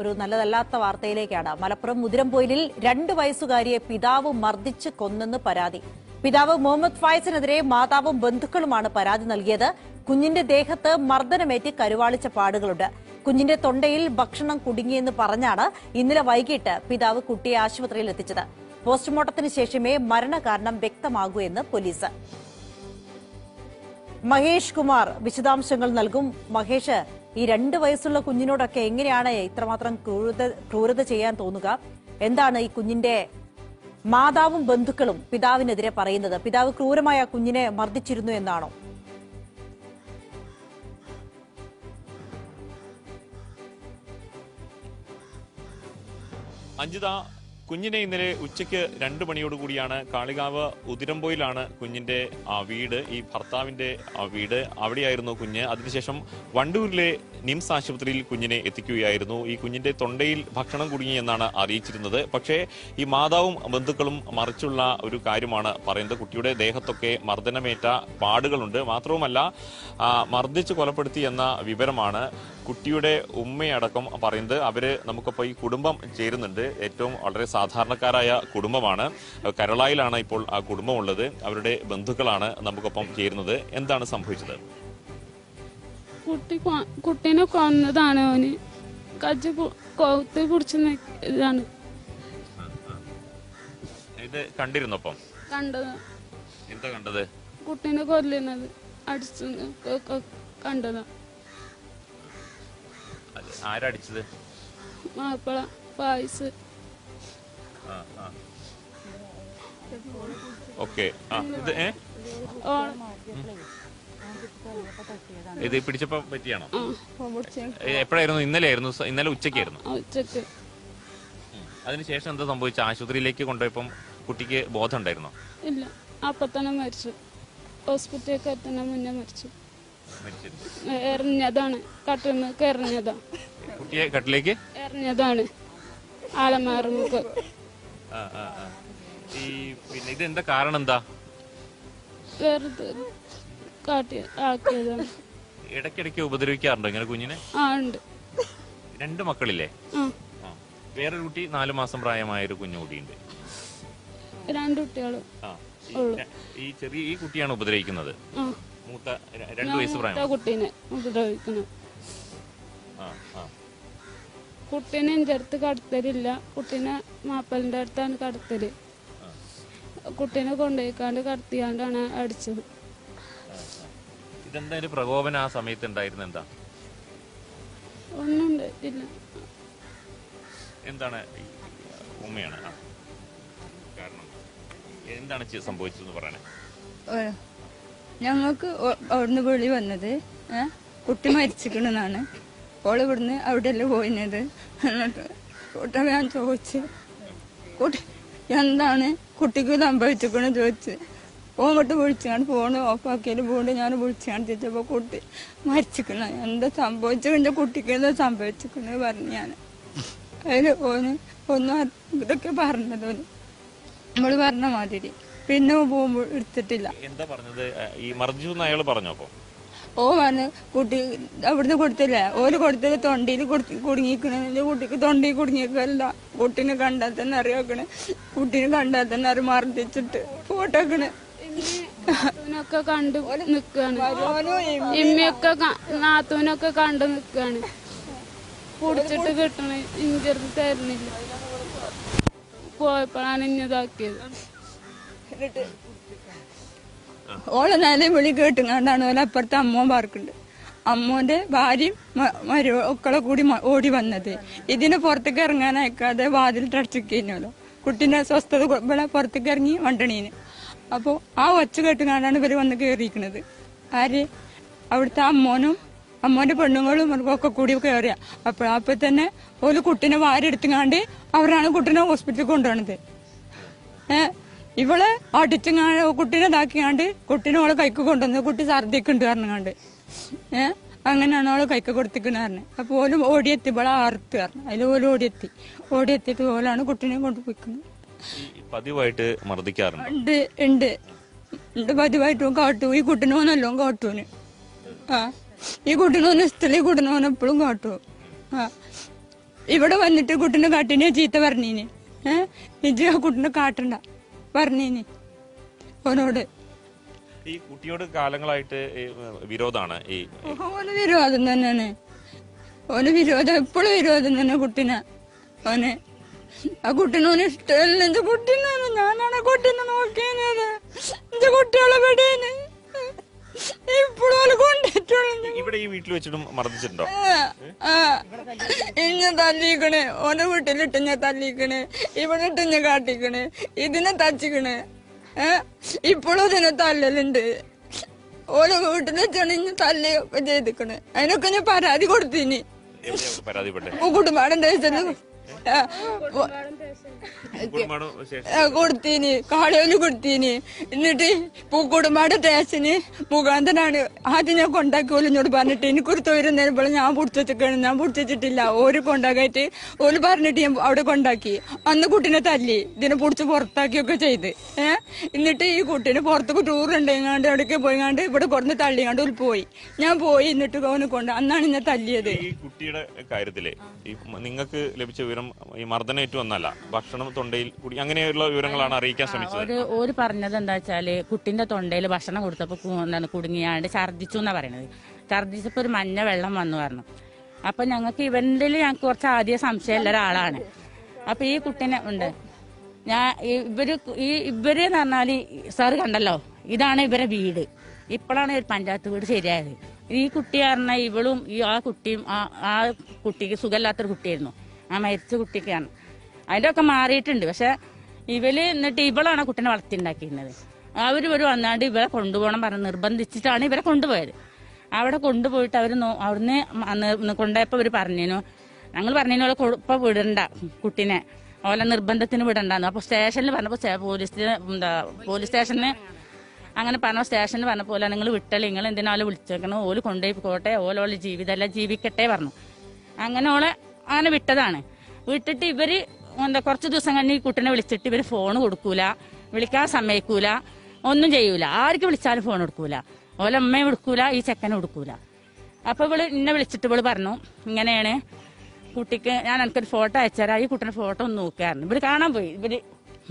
ഒരു നല്ലതല്ലാത്ത വാർത്തയിലേക്കാണ്. മലപ്പുറം മുതിരംപോയിലിൽ രണ്ട് വയസ്സുകാരിയെ പിതാവ് മർദ്ദിച്ച് കൊന്നെന്ന് പരാതി. പിതാവ് മുഹമ്മദ് ഫായിസിനെതിരെ മാതാവും ബന്ധുക്കളുമാണ് പരാതി നൽകിയത്. കുഞ്ഞിന്റെ ദേഹത്ത് മർദ്ദനമേറ്റി കരുവാളിച്ച പാടുകളുണ്ട്. കുഞ്ഞിന്റെ തൊണ്ടയിൽ ഭക്ഷണം കുടുങ്ങിയെന്ന് പറഞ്ഞാണ് ഇന്നലെ വൈകിട്ട് പിതാവ് കുട്ടിയെ ആശുപത്രിയിൽ എത്തിച്ചത്. പോസ്റ്റ്മോർട്ടത്തിന് ശേഷമേ മരണകാരണം വ്യക്തമാകൂ എന്ന് പോലീസ്. മഹേഷ് കുമാർ വിശദാംശങ്ങൾ നൽകും. മഹേഷ് ഈ രണ്ട് വയസ്സുള്ള കുഞ്ഞിനോടൊക്കെ എങ്ങനെയാണ് ഇത്രമാത്രം ക്രൂരത ക്രൂരത ചെയ്യാൻ തോന്നുക? എന്താണ് ഈ കുഞ്ഞിന്റെ മാതാവും ബന്ധുക്കളും പിതാവിനെതിരെ പറയുന്നത്? പിതാവ് ക്രൂരമായ കുഞ്ഞിനെ മർദ്ദിച്ചിരുന്നു എന്നാണോ? അഞ്ജിത കുഞ്ഞിനെ ഇന്നലെ ഉച്ചയ്ക്ക് രണ്ട് മണിയോടുകൂടിയാണ് കാളികാവ് ഉതിരമ്പോയിലാണ് കുഞ്ഞിന്റെ ആ, വീട്. ഈ ഭർത്താവിന്റെ ആ, വീട് അവിടെയായിരുന്നു കുഞ്ഞ്. അതിനുശേഷം വണ്ടൂരിലെ നിംസ് ആശുപത്രിയിൽ കുഞ്ഞിനെ എത്തിക്കുകയായിരുന്നു. ഈ കുഞ്ഞിന്റെ തൊണ്ടയിൽ ഭക്ഷണം കുടുങ്ങി എന്നാണ് അറിയിച്ചിരുന്നത്. പക്ഷേ ഈ മാതാവും ബന്ധുക്കളും മറിച്ചുള്ള ഒരു കാര്യമാണ് പറയുന്നത്. കുട്ടിയുടെ ദേഹത്തൊക്കെ മർദ്ദനമേറ്റ പാടുകളുണ്ട്. മാത്രവുമല്ല മർദ്ദിച്ച് കൊലപ്പെടുത്തി എന്ന വിവരമാണ് കുട്ടിയുടെ ഉമ്മയടക്കം പറയുന്നത്. അവർ നമുക്കിപ്പോൾ ഈ കുടുംബം ചേരുന്നുണ്ട്. ഏറ്റവും വളരെ സാധാരണക്കാരായ കുടുംബമാണ്. കരളായിലാണ് ഇപ്പോൾ ആ കുടുംബമുള്ളത്. അവരുടെ ബന്ധുക്കളാണ് നമുക്കൊപ്പം ചേരുന്നത്. എന്താണ് സംഭവിച്ചത്? കുട്ടി കുട്ടീനെ കൊന്നതാണ് അവന്. കജ്ജ് കൗത്ത് പിടിച്ച് ഇതാണ്. ഇത് കണ്ടിരുന്നപ്പം? കണ്ടത്. എന്താ കണ്ടത്? കുട്ടീനെ കൊല്ലുന്നത്. അടിച്ചു കണ്ടതാ. ആരടിച്ചത് മാപ്പിള പായസ്. ഓക്കെ. ആ ഇത് ഏ? ഇത് പിടിച്ചപ്പോ പറ്റിയാണോ? എപ്പോഴായിരുന്നു? ഇന്നലെ ആയിരുന്നു ഇന്നലെ ഉച്ചക്കായിരുന്നു ഉച്ചയ്ക്ക് അതിനുശേഷം എന്താ സംഭവിച്ച ആശുപത്രിയിലേക്ക് കൊണ്ടുപോയപ്പം കുട്ടിക്ക് ബോധം ഉണ്ടായിരുന്നോ ഇല്ല. അപ്പൊ തന്നെ മരിച്ചു. ഹോസ്പിറ്റലിൽ എത്തുന്ന മുന്നേ മരിച്ചു. എറിഞ്ഞതാണ്. കട്ടിൽ നിന്ന് എറിഞ്ഞതാ കുട്ടിയെ കട്ടിലേക്ക്? എറിഞ്ഞതാണ്. ആലമാറുമുക്ക്. ഈ പിന്നെ കാരണം എന്താ? വെറുതെ കാട്ടി ആക്കിയതാണ്. ഇടയ്ക്കിടയ്ക്ക് ഉപദ്രവിക്കാറുണ്ടോ ഇങ്ങനെ കുഞ്ഞിനെ? ആ ഉണ്ട്. രണ്ട് മക്കളില്ലേ? ആ. ആ. വേറൊരു കുട്ടി നാലു മാസം പ്രായമായ ഒരു കുഞ്ഞു കൂടിയുണ്ട് രണ്ട് കുട്ടികളും ആ. ഈ ര- ഈ ചെറിയ ഈ കുട്ടിയാണ് ഉപദ്രവിക്കുന്നത്. ആ. മൂത്ത ര- രണ്ട് വയസ്സ് പ്രായം കുട്ടീനെ ഉപദ്രവിക്കുന്നു. ആ ആ. കുട്ടീനെ എന്റെ അടുത്ത് കടത്തലില്ല. കുട്ടീനെ മാപ്പലിന്റെ അടുത്താണ് കടത്തൽ. കുട്ടീനെ കൊണ്ടുപോയിക്കാണ്ട് കടത്തിയാണ്ടാണ് അടിച്ചത്. ഇതെന്താ ഒരു പ്രകോപനം ആ സമയത്ത് ഉണ്ടായിരുന്നു? എന്താ? ഒന്നും ഉണ്ടായിട്ടില്ല. എന്താണ് ഈ, ഉമ്മയാണ് കാരണം എന്താണ് സംഭവിച്ചതെന്ന് പറയണേ ഞങ്ങൾക്ക് അവിടുന്ന് വിളി വന്നത് കുട്ടി മരിച്ചിക്കണെന്നാണ് ഓൾ ഇവിടുന്ന് അവിടെയല്ലേ പോയിനത് എന്നിട്ട് കൂട്ടം ഞാൻ ചോദിച്ച് കുട്ടി എന്താണ് കുട്ടിക്ക് സംഭവിച്ചിരിക്കണെന്ന് ചോദിച്ച്. പോകട്ട് വിളിച്ചാണ് ഫോണ് ഓഫാക്കിയാൽ പോകണ്ട് ഞാൻ വിളിച്ചാണ് ചോദിച്ചപ്പോൾ കുട്ടി മരിച്ചിരിക്കണ എന്താ സംഭവിച്ചു എന്റെ കുട്ടിക്ക് എന്താ സംഭവിച്ചിരിക്കണെന്ന് പറഞ്ഞു ഞാൻ അതിൽ ഓന് ഒന്നും ഇതൊക്കെ പറഞ്ഞത് ഓന്. നമ്മൾ പറഞ്ഞ മാതിരി. പിന്നെ പോകുമ്പോൾ എടുത്തിട്ടില്ല. എന്താ പറഞ്ഞത്? ഈ എന്ന് അയാൾ പറഞ്ഞോ ഓ വന്ന് കുട്ടി അവിടുന്ന് കൊടുത്തില്ലേ? ഓര് കൊടുത്തത് തൊണ്ടിയിൽ കുടുങ്ങിക്കണ. കുട്ടിക്ക് തൊണ്ടിയിൽ കുടുങ്ങിക്കല്ല കുട്ടീനെ കണ്ടാൽ തന്നെ അറിയാക്കണ് കുട്ടിനെ കണ്ടാൽ തന്നെ അറി മർദ്ദിച്ചിട്ട് പോട്ടേക്കണ് നാത്തൂനൊക്കെ കണ്ടു നിക്കാണ്. ഇമ്മയൊക്കെ നാത്തൂനൊക്കെ കണ്ടു നിക്കാണ്. കുടിച്ചിട്ട് കിട്ടണ. ഇഞ്ചറി തരുന്നില്ല. പോയപ്പോഴാണ് ഇഞ്ഞതാക്കിയത് ഓളെ നേരെ വിളി കേട്ടുങ്ങാണ്ടാണ് ഓലെ അപ്പുറത്തെ അമ്മോൻ പാർക്കുണ്ട്. അമ്മോന്റെ ഭാര്യയും മരു ഒക്കളെ കൂടി ഓടി വന്നത്. ഇതിന് പുറത്തേക്ക് ഇറങ്ങാൻ അയക്കാതെ വാതിൽ തടച്ചിരിക്കുന്നല്ലോ കുട്ടീന്റെ സ്വസ്ഥത ഇവിടെ പുറത്തേക്ക് ഇറങ്ങി വണ്ടണീന് അപ്പോ ആ ഒച്ച കേട്ടുങ്ങാണ്ടാണ് ഇവർ വന്ന് കേറിയിരിക്കണത്. ആര്? അവിടുത്തെ അമ്മോനും അമ്മോന്റെ പെണ്ണുങ്ങളും ഒക്കെ കൂടി കയറിയ അപ്പൊ അപ്പൊ തന്നെ ഓൽ കുട്ടീനെ വാരെടുത്തുങ്ങാണ്ട് അവരാണ് കുട്ടീനെ ഹോസ്പിറ്റലിൽ കൊണ്ടുപോണത്. ഏ? ഇവളെ അടിച്ചങ്ങാണ്ട് കുട്ടീനെ ഇതാക്കിയാണ്ട് കുട്ടീനെ ഓളെ കൈക്ക് കൊണ്ടുവന്നു കുട്ടി ഛർദിക്കുണ്ട് പറഞ്ഞാണ്ട് ഏ? അങ്ങനെയാണ് ഓളെ കൈക്ക് കൊടുത്തിക്കണ പറഞ്ഞു. അപ്പൊ ഓലും ഓടിയെത്തി ഇവളെ ആർത്ത് പറഞ്ഞു. അതിൽ ഓലും ഓടിയെത്തി. ഓടിയെത്തിയിട്ട് ഓലാണ് കുട്ടീനെ കൊണ്ടുപോയിക്കുന്നത് പതിവായിട്ട് മർദ്ദിക്കാറുണ്ട്? ഉണ്ട് ഉണ്ട്. ഉണ്ട് പതിവായിട്ടും കാട്ടു. ഈ കുട്ടനോന്നല്ലോ കാട്ടൂന് ആ. ഈ കുട്ടനോന്ന് ഇഷ്ടമല്ല ഈ കുട്ടനോന്ന് എപ്പോഴും കാട്ടു ആ. ഇവിടെ വന്നിട്ട് കുട്ടിനെ കാട്ടിനെ ചീത്ത പറഞ്ഞീന്. ഏഹ് ഇജ് ആ കുട്ടിനെ കാട്ടണ്ട. പറഞ്ഞീന്. ഓനോട്. ഈ കുട്ടിയോട് കാലങ്ങളായിട്ട് വിരോധാണ് ഈ ഓന് വിരോധം തന്നെയാണ്. ഓന് വിരോധം എപ്പോഴും വിരോധം തന്നെ കുട്ടിനെ. ഓന് ആ കുട്ടിനോന് ഇഷ്ടമല്ല. എന്റെ കുട്ടിനാണ്? ഞാനാണ് കുട്ടിനെ നോക്കിയത്. എന്റെ കുട്ടികളെ വിടേന്? ഇപ്പോഴും കൊണ്ടിട്ടുള്ളൂ ഇവിടെ ഈ വീട്ടിൽ വെച്ചിട്ടും മർദ്ദിച്ചിട്ടുണ്ടോ? ഇഞ്ഞ തല്ലിക്കണേ. ഓന്റെ വീട്ടിലിട്ട് ഞാൻ തല്ലിക്കണേ. ഇവിടെ ഇട്ട് ഞാൻ കാട്ടിക്കണേ. ഇതിനെ തച്ചിക്കണേ. ഇപ്പോഴും ഇതിനെ തല്ലലുണ്ട്. ഓരോ വീട്ടിൽ വെച്ചാണ് ഇഞ്ഞ തല്ലൊക്കെ ചെയ്തിക്കണേ. അതിനൊക്കെ ഞാൻ പരാതി കൊടുത്തിനി. കുടുംബാടം ദേശത്ത് കൊടുത്തീനി. കാളിയോൽ കൊടുത്തീനി. എന്നിട്ട് പൂക്കുടുംബാട് സ്റ്റേഷന് മുഖാന്തരാണ് ആദ്യം ഞാൻ കൊണ്ടാക്കി ഓൽ എന്നോട് പറഞ്ഞിട്ട് എനിക്കൊരു തൊഴിൽ നേരമ്പോൾ ഞാൻ പിടിച്ചിട്ടാണ് ഞാൻ പിടിച്ചിട്ടില്ല ഓര് കൊണ്ടാക്കിയിട്ട് ഓൽ പറഞ്ഞിട്ട് ഞാൻ അവിടെ കൊണ്ടാക്കി. അന്ന് കുട്ടീനെ തല്ലി. ഇതിനെ പൊടിച്ച് പുറത്താക്കിയൊക്കെ ചെയ്ത്. ഏഹ് എന്നിട്ട് ഈ കുട്ടീനെ പുറത്തേക്ക് ടൂർ ഉണ്ടെങ്ങാണ്ട് അവിടേക്ക് പോയിങ്ങാണ്ട് ഇവിടെ കൊടുന്ന് തള്ളിങ്ങാണ്ട് ഓൽ പോയി. ഞാൻ പോയി എന്നിട്ട് അവനെ കൊണ്ട് അന്നാണ് എന്നെ തല്ലിയത്. ഈ കുട്ടിയുടെ കാര്യത്തിൽ നിങ്ങൾക്ക് ലഭിച്ച വിവരം ഈ മർദ്ദനേറ്റ് വന്നല്ല ഭക്ഷണം തൊണ്ടയിൽ കൂടി അങ്ങനെയുള്ള വിവരങ്ങളാണ് അറിയിക്കാൻ ശ്രമിച്ചത്. ഒരു ഒരു പറഞ്ഞത് എന്താ വെച്ചാൽ കുട്ടിന്റെ തൊണ്ടയിൽ ഭക്ഷണം കൊടുത്തപ്പോ കു- എന്താണ് കുടുങ്ങിയാണ്ട് ഛർദിച്ചു എന്നാ പറയണത്. ഛർദിച്ചപ്പോ ഒരു മഞ്ഞ വെള്ളം വന്നു പറഞ്ഞു. അപ്പൊ ഞങ്ങൾക്ക് ഇവന്റിൽ ഞങ്ങൾക്ക് കുറച്ച് ആദ്യ സംശയമുള്ള ഒരാളാണ്. അപ്പൊ ഈ കുട്ടീനെ ഉണ്ട്. ഞാൻ ഇവർ ഈ ഇവർ എന്ന് പറഞ്ഞാൽ സാറ് കണ്ടല്ലോ ഇതാണ് ഇവരെ വീട്. ഇപ്പോഴാണ് ഒരു പഞ്ചായത്ത് വീട് ശരിയായത്. ഈ കുട്ടി പറഞ്ഞാൽ ഇവളും ഈ ആ കുട്ടിയും ആ ആ കുട്ടിക്ക് സുഖമില്ലാത്തൊരു കുട്ടിയായിരുന്നു. ആ മരിച്ച കുട്ടിക്കാണ്. അതിന്റെ ഒക്കെ മാറിയിട്ടുണ്ട്. പക്ഷെ ഇവർ എന്നിട്ട് ഇവളാണ് കുട്ടീനെ വളർത്തിണ്ടാക്കിയിരുന്നത്. അവർ ഒരു വന്നാണ്ട് ഇവരെ കൊണ്ടുപോകണം പറഞ്ഞ് നിർബന്ധിച്ചിട്ടാണ് ഇവരെ കൊണ്ടുപോയത്. അവിടെ കൊണ്ടുപോയിട്ട് അവർ അവിടുന്ന് കൊണ്ടുപോയപ്പോൾ അവർ പറഞ്ഞിരുന്നു ഞങ്ങൾ പറഞ്ഞു ഓളെ കൊ- ഇപ്പൊ വിടണ്ട കുട്ടീനെ. ഓലെ നിർബന്ധത്തിന് വിടണ്ടെന്ന്. അപ്പൊ സ്റ്റേഷനിൽ പറഞ്ഞപ്പോ പോലീസ് എന്താ പോലീസ് സ്റ്റേഷനിൽ അങ്ങനെ പറഞ്ഞ സ്റ്റേഷനിൽ പറഞ്ഞ പോലെ നിങ്ങൾ വിട്ടല്ലേ നിങ്ങൾ എന്തിനാലും വിളിച്ചേക്കണം? ഓൽ കൊണ്ടുപോയി പോട്ടെ ഓലോളെ ജീവിതം എല്ലാം ജീവിക്കട്ടെ പറഞ്ഞു. അങ്ങനെ ഓളെ അങ്ങനെ വിട്ടതാണ്. വിട്ടിട്ട് ഇവർ എന്താ കുറച്ച് ദിവസം കഴിഞ്ഞ് ഈ കുട്ടീനെ വിളിച്ചിട്ട് ഇവർ ഫോൺ കൊടുക്കൂല വിളിക്കാൻ സമ്മതിക്കൂല ഒന്നും ചെയ്യൂല. ആർക്ക് വിളിച്ചാലും ഫോൺ കൊടുക്കൂല. ഓലെ അമ്മയും കൊടുക്കൂല ഈ ചെക്കനും എടുക്കൂല അപ്പൊ ഇവൾ എന്നെ വിളിച്ചിട്ട് ഇവൾ പറഞ്ഞു ഇങ്ങനെയാണ്. കുട്ടിക്ക് ഞാൻ എനിക്കൊരു ഫോട്ടോ അയച്ചുതരാം ഈ കുട്ടിന്റെ ഫോട്ടോ ഒന്ന് നോക്കായിരുന്നു ഇവർ കാണാൻ പോയി. ഇവർ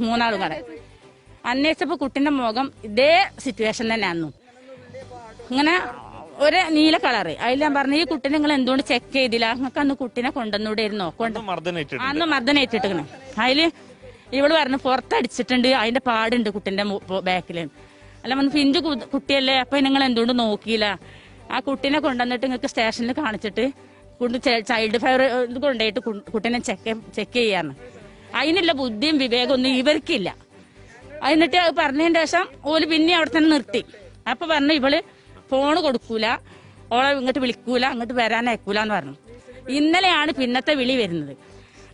മൂന്നാളും കാണാൻ. അന്വേഷിച്ചപ്പോ കുട്ടിന്റെ മുഖം ഇതേ സിറ്റുവേഷൻ തന്നെ ഇങ്ങനെ ഒരു നീല കളറ്. അതിൽ ഞാൻ പറഞ്ഞു ഈ കുട്ടീനെ നിങ്ങൾ എന്തുകൊണ്ട് ചെക്ക് ചെയ്തില്ല? നിങ്ങൾക്ക് അന്ന് കുട്ടീനെ കൊണ്ടുവന്നൂടെ കൊണ്ട് അന്ന് മർദ്ദനം ഏറ്റിട്ടിക്കണ്. അതിൽ ഇവൾ പറഞ്ഞു പുറത്തടിച്ചിട്ടുണ്ട്. അതിന്റെ പാടുണ്ട് കുട്ടിന്റെ ബാക്കിൽ. അല്ല വന്ന് പിഞ്ചു കുട്ടിയല്ലേ? അപ്പൊ നിങ്ങൾ എന്തുകൊണ്ട് നോക്കിയില്ല? ആ കുട്ടീനെ കൊണ്ടുവന്നിട്ട് നിങ്ങൾക്ക് സ്റ്റേഷനിൽ കാണിച്ചിട്ട് കൊണ്ട് ചൈൽഡ് ഫയർ ഇത് കൊണ്ടുപോയിട്ട് കുട്ടീനെ ചെക്ക് ചെക്ക് ചെയ്യാന്ന്. അതിനുള്ള ബുദ്ധിയും വിവേകമൊന്നും ഇവർക്കില്ല. എന്നിട്ട് പറഞ്ഞതിന് ശേഷം ഓൽ പിന്നെ അവിടെ തന്നെ നിർത്തി. അപ്പൊ പറഞ്ഞു ഇവൾ ഫോണ് കൊടുക്കൂല. ഓളെ ഇങ്ങോട്ട് വിളിക്കൂല അങ്ങോട്ട് വരാൻ അയക്കൂല എന്ന് പറഞ്ഞു. ഇന്നലെയാണ് പിന്നത്തെ വിളി വരുന്നത്.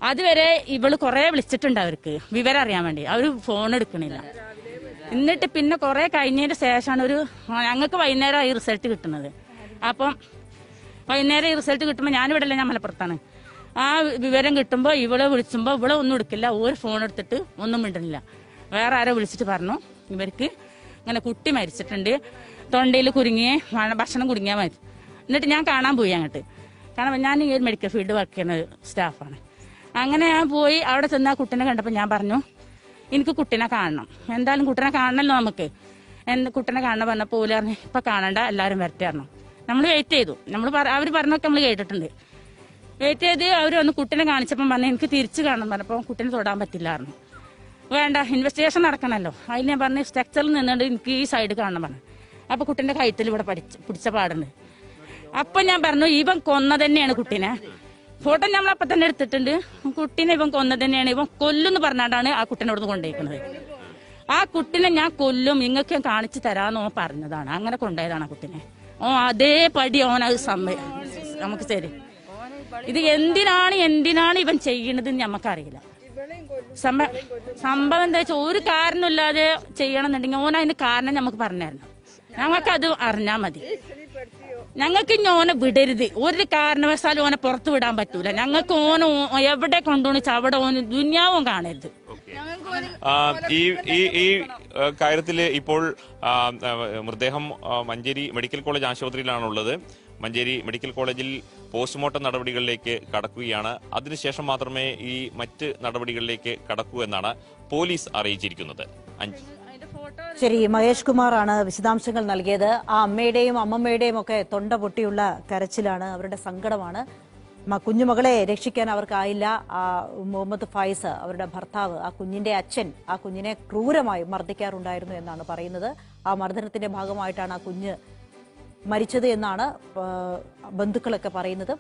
അതുവരെ ഇവൾ കുറെ വിളിച്ചിട്ടുണ്ട് അവർക്ക് വിവരം അറിയാൻ വേണ്ടി. അവർ ഫോൺ എടുക്കണില്ല. എന്നിട്ട് പിന്നെ കുറെ കഴിഞ്ഞതിന് ശേഷമാണ് ഒരു ഞങ്ങൾക്ക് വൈകുന്നേരം ഈ റിസൾട്ട് കിട്ടുന്നത്. അപ്പം വൈകുന്നേരം ഈ റിസൾട്ട് കിട്ടുമ്പോൾ ഞാനിവിടെ അല്ല ഞാൻ മലപ്പുറത്താണ്. ആ വിവരം കിട്ടുമ്പോൾ ഇവളെ വിളിച്ചുമ്പോൾ ഇവളെ ഒന്നും എടുക്കില്ല ഒരു ഫോൺ എടുത്തിട്ട് ഒന്നും മിണ്ടുന്നില്ല വേറെ ആരോ വിളിച്ചിട്ട് പറഞ്ഞു ഇവർക്ക് ഇങ്ങനെ കുട്ടി മരിച്ചിട്ടുണ്ട്. തൊണ്ടയിൽ കുരുങ്ങിയേ ഭക്ഷണം കുടുങ്ങിയാൽ മതി. എന്നിട്ട് ഞാൻ കാണാൻ പോയി അങ്ങോട്ട്. കാരണം ഞാൻ ഈ ഒരു മെഡിക്കൽ ഫീൽഡ് വർക്ക് ചെയ്യുന്ന സ്റ്റാഫാണ് അങ്ങനെ ഞാൻ പോയി അവിടെ ചെന്ന് ആ കുട്ടീനെ കണ്ടപ്പോൾ ഞാൻ പറഞ്ഞു എനിക്ക് കുട്ടീനെ കാണണം. എന്തായാലും കുട്ടീനെ കാണണമല്ലോ നമുക്ക്. എന്ത് കുട്ടീനെ കാണണം പറഞ്ഞപ്പോൾ പോലും പറഞ്ഞു ഇപ്പം കാണണ്ട എല്ലാവരും വരട്ടെ പറഞ്ഞു. നമ്മൾ വെയിറ്റ് ചെയ്തു. നമ്മൾ അവർ പറഞ്ഞൊക്കെ നമ്മൾ കേട്ടിട്ടുണ്ട്. വെയിറ്റ് ചെയ്ത് അവർ ഒന്ന് കുട്ടീനെ കാണിച്ചപ്പം പറഞ്ഞു എനിക്ക് തിരിച്ചു കാണണം പറഞ്ഞപ്പോൾ കുട്ടീനെ തൊടാൻ പറ്റില്ലായിരുന്നു വേണ്ട ഇൻവെസ്റ്റിഗേഷൻ നടക്കണമല്ലോ അതിന് ഞാൻ പറഞ്ഞു സ്ട്രക്ചറിൽ നിന്നുകൊണ്ട് എനിക്ക് ഈ സൈഡ് കാണണം പറഞ്ഞു. അപ്പൊ കുട്ടീന്റെ കഴുത്തിൽ ഇവിടെ പഠിച്ച് പിടിച്ച പാടുണ്ട്. അപ്പൊ ഞാൻ പറഞ്ഞു ഇവൻ കൊന്ന തന്നെയാണ് കുട്ടീനെ. ഫോട്ടോ നമ്മൾ അപ്പൊ തന്നെ എടുത്തിട്ടുണ്ട്. കുട്ടീനെ ഇവൻ കൊന്ന തന്നെയാണ്. ഇവൻ കൊല്ലുന്ന് പറഞ്ഞാണ്ടാണ് ആ കുട്ടീനെ ഇവിടുന്ന് കൊണ്ടുപോയിരിക്കുന്നത് ആ കുട്ടീനെ ഞാൻ കൊല്ലും നിങ്ങൾക്ക് കാണിച്ചു തരാന്ന് പറഞ്ഞതാണ്. അങ്ങനെ കൊണ്ടുപോയതാണ് ആ കുട്ടീനെ. ഓ അതേ പടി ഓനത് സമയം നമുക്ക് ശരി. ഇത് എന്തിനാണ് എന്തിനാണ് ഇവൻ ചെയ്യണത് നമുക്കറിയില്ല സംഭവം സംഭവം എന്താ വെച്ചാൽ ഒരു കാരണമില്ലാതെ ചെയ്യണമെന്നുണ്ടെങ്കിൽ ഓൻ അതിന് കാരണം നമുക്ക് പറഞ്ഞായിരുന്നു ഞങ്ങൾക്ക് അത് അറിഞ്ഞാൽ മതി. ഞങ്ങൾക്ക് ഇനി ഓനെ വിടരുത്. ഒരു കാരണവശാലും ഓനെ പുറത്തു വിടാൻ പറ്റൂല. ഞങ്ങൾക്ക് ഓന എവിടെ കൊണ്ടുപോണിച്ച് അവിടെ ഓന് ദുന്യാവും കാണരുത്. ഈ ഈ ഈ കാര്യത്തിൽ ഇപ്പോൾ മൃതദേഹം മഞ്ചേരി മെഡിക്കൽ കോളേജ് ആശുപത്രിയിലാണുള്ളത്. മഞ്ചേരി മെഡിക്കൽ കോളേജിൽ പോസ്റ്റ്മോർട്ടം നടപടികളിലേക്ക് കടക്കുകയാണ്. അതിനുശേഷം മാത്രമേ ഈ മറ്റ് നടപടികളിലേക്ക് കടക്കൂ എന്നാണ് പോലീസ് അറിയിച്ചിരിക്കുന്നത്. അഞ്ച്. ശരി മഹേഷ് കുമാറാണ് വിശദാംശങ്ങൾ നൽകിയത്. ആ അമ്മയുടെയും അമ്മമ്മയുടെയും ഒക്കെ തൊണ്ട പൊട്ടിയുള്ള കരച്ചിലാണ് അവരുടെ സങ്കടമാണ്. കുഞ്ഞുമകളെ രക്ഷിക്കാൻ അവർക്കായില്ല. ആ മുഹമ്മദ് ഫൈസ് അവരുടെ ഭർത്താവ് ആ കുഞ്ഞിന്റെ അച്ഛൻ ആ കുഞ്ഞിനെ ക്രൂരമായി മർദ്ദിക്കാറുണ്ടായിരുന്നു എന്നാണ് പറയുന്നത്. ആ മർദ്ദനത്തിന്റെ ഭാഗമായിട്ടാണ് ആ കുഞ്ഞ് മരിച്ചത് എന്നാണ് ബന്ധുക്കളൊക്കെ പറയുന്നത്.